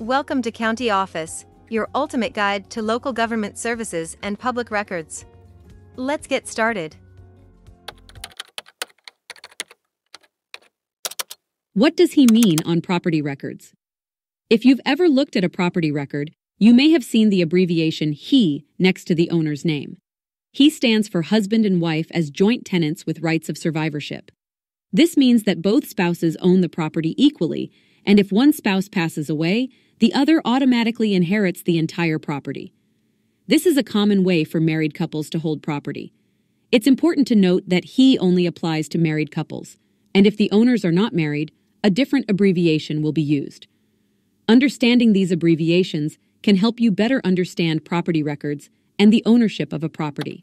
Welcome to County Office, your ultimate guide to local government services and public records. Let's get started. What does he mean on property records? If you've ever looked at a property record, you may have seen the abbreviation HE next to the owner's name. He stands for husband and wife as joint tenants with rights of survivorship. This means that both spouses own the property equally, and if one spouse passes away, the other automatically inherits the entire property. This is a common way for married couples to hold property. It's important to note that he only applies to married couples, and if the owners are not married, a different abbreviation will be used. Understanding these abbreviations can help you better understand property records and the ownership of a property.